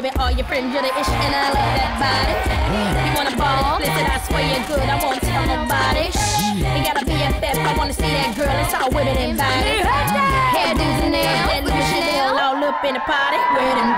baby, all your friends, you're the issue, and I love that body. You wanna ball? Listen, I swear you're good, I won't tell nobody. You gotta be a BFF, I wanna see that girl, it's all women and bodies. Hairdos and nails, that Louis Chanel all up in the party. Where them?